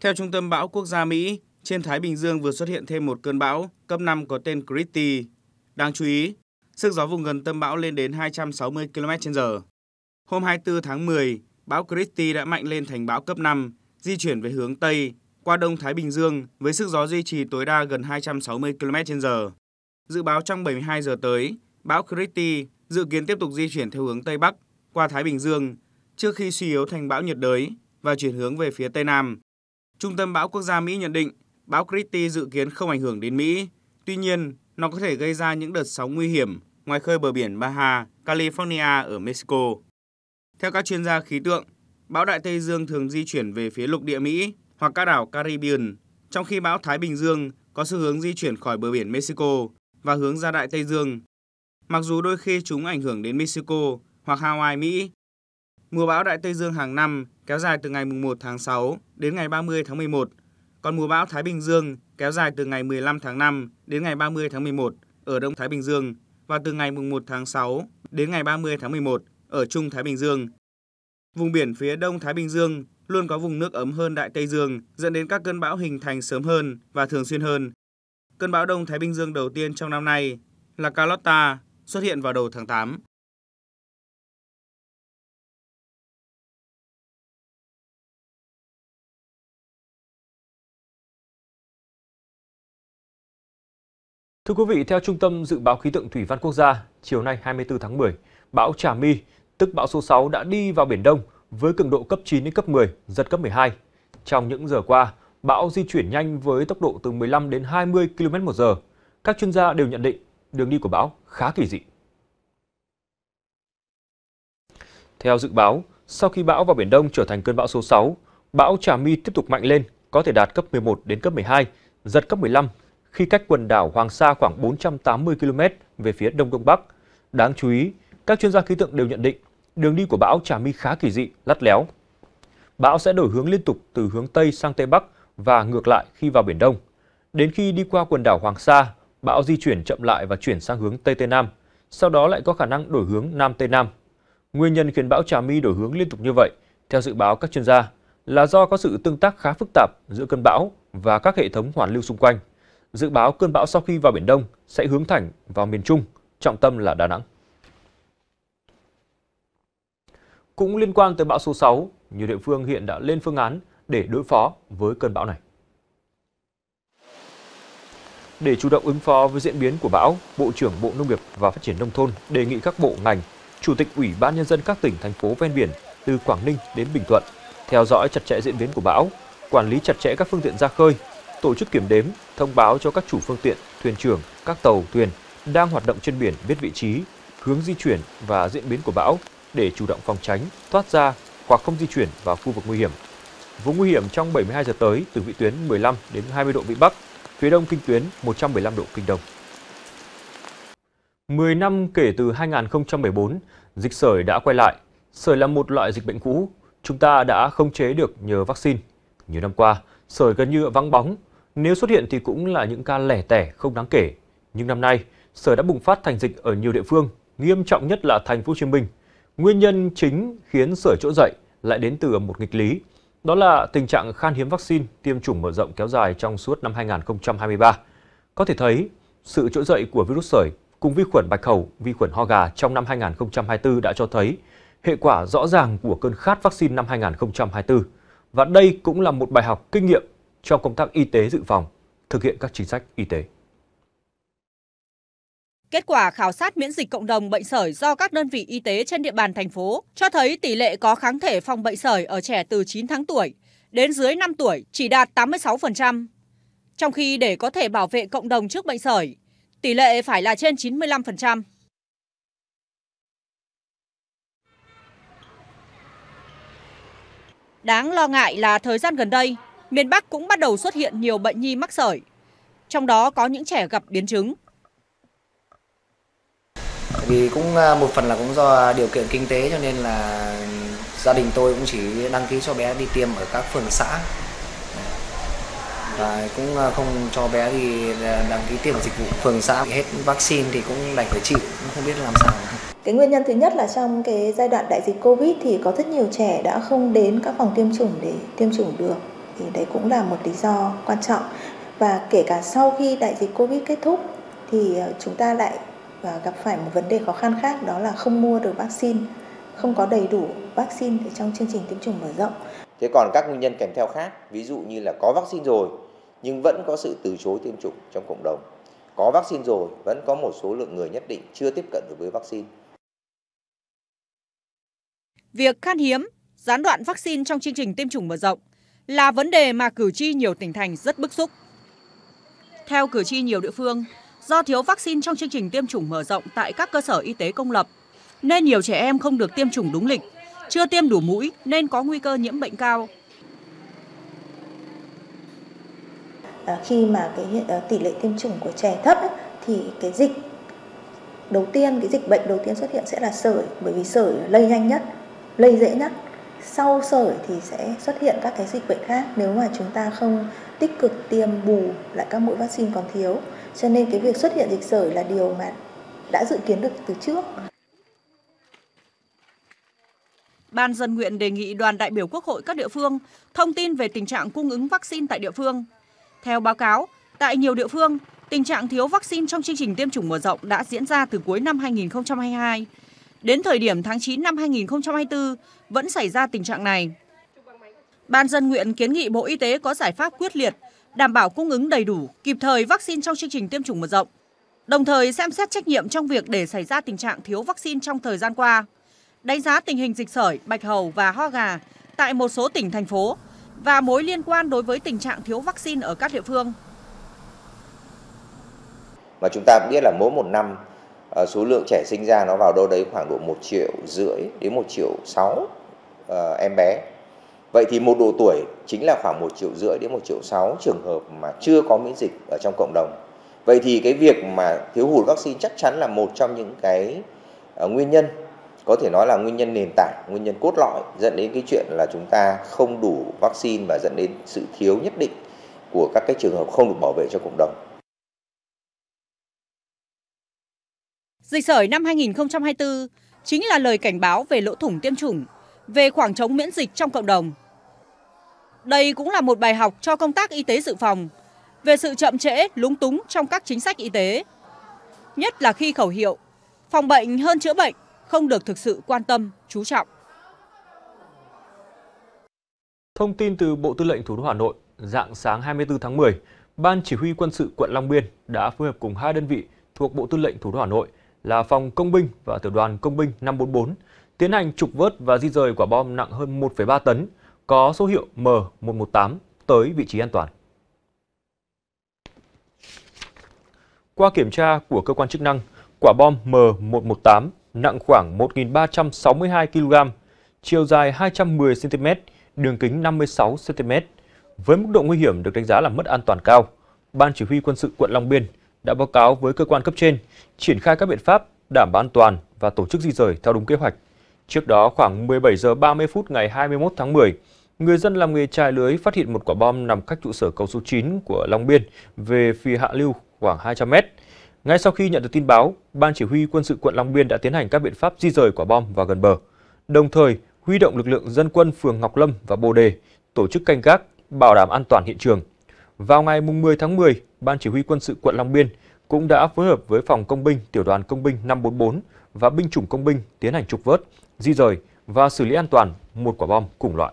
Theo Trung tâm Bão Quốc gia Mỹ, trên Thái Bình Dương vừa xuất hiện thêm một cơn bão cấp 5 có tên Christy. Đáng chú ý, sức gió vùng gần tâm bão lên đến 260 km/h. Hôm 24 tháng 10, bão Christy đã mạnh lên thành bão cấp 5, di chuyển về hướng Tây, qua Đông Thái Bình Dương với sức gió duy trì tối đa gần 260 km/h. Dự báo trong 72 giờ tới, bão Christy dự kiến tiếp tục di chuyển theo hướng Tây Bắc qua Thái Bình Dương trước khi suy yếu thành bão nhiệt đới và chuyển hướng về phía Tây Nam. Trung tâm Bão Quốc gia Mỹ nhận định bão Christy dự kiến không ảnh hưởng đến Mỹ. Tuy nhiên, nó có thể gây ra những đợt sóng nguy hiểm ngoài khơi bờ biển Baja, California ở Mexico. Theo các chuyên gia khí tượng, bão Đại Tây Dương thường di chuyển về phía lục địa Mỹ hoặc các đảo Caribbean, trong khi bão Thái Bình Dương có xu hướng di chuyển khỏi bờ biển Mexico và hướng ra Đại Tây Dương. Mặc dù đôi khi chúng ảnh hưởng đến Mexico hoặc Hawaii, Mỹ. Mùa bão Đại Tây Dương hàng năm kéo dài từ ngày 1 tháng 6 đến ngày 30 tháng 11, còn mùa bão Thái Bình Dương kéo dài từ ngày 15 tháng 5 đến ngày 30 tháng 11 ở Đông Thái Bình Dương và từ ngày 1 tháng 6 đến ngày 30 tháng 11 ở Trung Thái Bình Dương. Vùng biển phía Đông Thái Bình Dương luôn có vùng nước ấm hơn Đại Tây Dương, dẫn đến các cơn bão hình thành sớm hơn và thường xuyên hơn. Cơn bão Đông Thái Bình Dương đầu tiên trong năm nay là Carlotta xuất hiện vào đầu tháng 8. Thưa quý vị, theo Trung tâm Dự báo Khí tượng Thủy văn Quốc gia, chiều nay 24 tháng 10, bão Trà My, tức bão số 6 đã đi vào Biển Đông với cường độ cấp 9 đến cấp 10, giật cấp 12. Trong những giờ qua, bão di chuyển nhanh với tốc độ từ 15 đến 20 km một giờ. Các chuyên gia đều nhận định đường đi của bão khá kỳ dị. Theo dự báo, sau khi bão vào Biển Đông trở thành cơn bão số 6, bão Trà My tiếp tục mạnh lên, có thể đạt cấp 11 đến cấp 12, giật cấp 15 khi cách quần đảo Hoàng Sa khoảng 480 km về phía đông đông bắc. Đáng chú ý, các chuyên gia khí tượng đều nhận định đường đi của bão Trà My khá kỳ dị, lắt léo. Bão sẽ đổi hướng liên tục từ hướng Tây sang Tây Bắc và ngược lại khi vào Biển Đông. Đến khi đi qua quần đảo Hoàng Sa, bão di chuyển chậm lại và chuyển sang hướng Tây Tây Nam, sau đó lại có khả năng đổi hướng Nam Tây Nam. Nguyên nhân khiến bão Trà My đổi hướng liên tục như vậy, theo dự báo các chuyên gia, là do có sự tương tác khá phức tạp giữa cơn bão và các hệ thống hoàn lưu xung quanh. Dự báo cơn bão sau khi vào Biển Đông sẽ hướng thẳng vào miền Trung, trọng tâm là Đà Nẵng. Cũng liên quan tới bão số 6, nhiều địa phương hiện đã lên phương án để đối phó với cơn bão này. Để chủ động ứng phó với diễn biến của bão, Bộ trưởng Bộ Nông nghiệp và Phát triển Nông thôn đề nghị các bộ ngành, Chủ tịch Ủy ban Nhân dân các tỉnh, thành phố ven biển từ Quảng Ninh đến Bình Thuận theo dõi chặt chẽ diễn biến của bão, quản lý chặt chẽ các phương tiện ra khơi, tổ chức kiểm đếm, thông báo cho các chủ phương tiện, thuyền trưởng, các tàu, thuyền đang hoạt động trên biển biết vị trí, hướng di chuyển và diễn biến của bão để chủ động phòng tránh, thoát ra hoặc không di chuyển vào khu vực nguy hiểm. Vùng nguy hiểm trong 72 giờ tới từ vị tuyến 15 đến 20 độ vĩ Bắc, phía đông kinh tuyến 115 độ kinh đông. 10 năm kể từ 2014, dịch sởi đã quay lại. Sởi là một loại dịch bệnh cũ, chúng ta đã không chế được nhờ vaccine. Nhiều năm qua, sởi gần như vắng bóng, nếu xuất hiện thì cũng là những ca lẻ tẻ không đáng kể. Nhưng năm nay, sởi đã bùng phát thành dịch ở nhiều địa phương, nghiêm trọng nhất là thành phố Hồ Chí Minh. Nguyên nhân chính khiến sởi trỗi dậy lại đến từ một nghịch lý, đó là tình trạng khan hiếm vaccine tiêm chủng mở rộng kéo dài trong suốt năm 2023. Có thể thấy, sự trỗi dậy của virus sởi cùng vi khuẩn bạch hầu, vi khuẩn ho gà trong năm 2024 đã cho thấy hệ quả rõ ràng của cơn khát vaccine năm 2024. Và đây cũng là một bài học kinh nghiệm trong công tác y tế dự phòng, thực hiện các chính sách y tế. Kết quả khảo sát miễn dịch cộng đồng bệnh sởi do các đơn vị y tế trên địa bàn thành phố cho thấy tỷ lệ có kháng thể phòng bệnh sởi ở trẻ từ 9 tháng tuổi đến dưới 5 tuổi chỉ đạt 86%. Trong khi để có thể bảo vệ cộng đồng trước bệnh sởi, tỷ lệ phải là trên 95%. Đáng lo ngại là thời gian gần đây, miền Bắc cũng bắt đầu xuất hiện nhiều bệnh nhi mắc sởi. Trong đó có những trẻ gặp biến chứng. Vì cũng à, một phần là cũng do điều kiện kinh tế cho nên là gia đình tôi cũng chỉ đăng ký cho bé đi tiêm ở các phường xã và cũng à, không cho bé đi đăng ký tiêm dịch vụ. Phường xã hết vaccine thì cũng đành phải chịu cũng không biết làm sao. Cái nguyên nhân thứ nhất là trong cái giai đoạn đại dịch covid thì có rất nhiều trẻ đã không đến các phòng tiêm chủng để tiêm chủng được. Thì đấy cũng là một lý do quan trọng. Và kể cả sau khi đại dịch Covid kết thúc thì ờ, chúng ta lại gặp phải một vấn đề khó khăn khác đó là không mua được vaccine, không có đầy đủ vaccine để trong chương trình tiêm chủng mở rộng. Thế còn các nguyên nhân kèm theo khác, ví dụ như là có vaccine rồi nhưng vẫn có sự từ chối tiêm chủng trong cộng đồng. Có vaccine rồi vẫn có một số lượng người nhất định chưa tiếp cận được với vaccine. Việc khan hiếm, gián đoạn vaccine trong chương trình tiêm chủng mở rộng là vấn đề mà cử tri nhiều tỉnh thành rất bức xúc. Theo cử tri nhiều địa phương, do thiếu vaccine trong chương trình tiêm chủng mở rộng tại các cơ sở y tế công lập, nên nhiều trẻ em không được tiêm chủng đúng lịch, chưa tiêm đủ mũi nên có nguy cơ nhiễm bệnh cao. Ờ, khi mà cái ờ, tỷ lệ tiêm chủng của trẻ thấp ấy, thì cái dịch đầu tiên cái dịch bệnh đầu tiên xuất hiện sẽ là sởi bởi vì sởi lây nhanh nhất, lây dễ nhất. Sau sởi thì sẽ xuất hiện các cái dịch bệnh khác nếu mà chúng ta không tích cực tiêm bù lại các mũi vaccine còn thiếu. Cho nên cái việc xuất hiện dịch sởi là điều mà đã dự kiến được từ trước. Ban dân nguyện đề nghị đoàn đại biểu Quốc hội các địa phương thông tin về tình trạng cung ứng vaccine tại địa phương. Theo báo cáo, tại nhiều địa phương, tình trạng thiếu vaccine trong chương trình tiêm chủng mở rộng đã diễn ra từ cuối năm 2022. Đến thời điểm tháng 9 năm 2024 vẫn xảy ra tình trạng này. Ban dân nguyện kiến nghị Bộ Y tế có giải pháp quyết liệt, đảm bảo cung ứng đầy đủ, kịp thời vaccine trong chương trình tiêm chủng mở rộng. Đồng thời xem xét trách nhiệm trong việc để xảy ra tình trạng thiếu vaccine trong thời gian qua. Đánh giá tình hình dịch sởi, bạch hầu và ho gà tại một số tỉnh thành phố và mối liên quan đối với tình trạng thiếu vaccine ở các địa phương. Và chúng ta biết là mỗi một năm ờ, số lượng trẻ sinh ra nó vào đâu đấy khoảng độ 1 triệu rưỡi đến 1 triệu 6 uh, ờ, em bé. Vậy thì một độ tuổi chính là khoảng 1 triệu rưỡi đến 1 triệu 6 trường hợp mà chưa có miễn dịch ở trong cộng đồng. Vậy thì cái việc mà thiếu hụt vaccine chắc chắn là một trong những cái uh, nguyên nhân có thể nói là nguyên nhân nền tảng, nguyên nhân cốt lõi dẫn đến cái chuyện là chúng ta không đủ vaccine và dẫn đến sự thiếu nhất định của các cái trường hợp không được bảo vệ cho cộng đồng. Dịch sởi năm 2024 chính là lời cảnh báo về lỗ thủng tiêm chủng, về khoảng trống miễn dịch trong cộng đồng. Đây cũng là một bài học cho công tác y tế dự phòng về sự chậm trễ, lúng túng trong các chính sách y tế. Nhất là khi khẩu hiệu phòng bệnh hơn chữa bệnh không được thực sự quan tâm, chú trọng. Thông tin từ Bộ Tư lệnh Thủ đô Hà Nội, dạng sáng 24 tháng 10, Ban Chỉ huy Quân sự quận Long Biên đã phối hợp cùng hai đơn vị thuộc Bộ Tư lệnh Thủ đô Hà Nội là Phòng Công binh và Tiểu đoàn Công binh 544 tiến hành trục vớt và di rời quả bom nặng hơn 1,3 tấn có số hiệu M118 tới vị trí an toàn. Qua kiểm tra của cơ quan chức năng, quả bom M118 nặng khoảng 1.362 kg, chiều dài 210 cm, đường kính 56 cm. Với mức độ nguy hiểm được đánh giá là mất an toàn cao, Ban Chỉ huy Quân sự quận Long Biên đã báo cáo với cơ quan cấp trên triển khai các biện pháp đảm bảo an toàn và tổ chức di rời theo đúng kế hoạch. Trước đó khoảng 17 giờ 30 phút ngày 21 tháng 10, người dân làm nghề trài lưới phát hiện một quả bom nằm cách trụ sở cầu số 9 của Long Biên về phía hạ lưu khoảng 200 mét. Ngay sau khi nhận được tin báo, Ban Chỉ huy Quân sự quận Long Biên đã tiến hành các biện pháp di rời quả bom vào gần bờ, đồng thời huy động lực lượng dân quân phường Ngọc Lâm và Bồ Đề tổ chức canh gác, bảo đảm an toàn hiện trường. Vào ngày 10 tháng 10, Ban Chỉ huy Quân sự quận Long Biên cũng đã phối hợp với Phòng Công binh Tiểu đoàn Công binh 544 và binh chủng công binh tiến hành trục vớt, di rời và xử lý an toàn một quả bom cùng loại.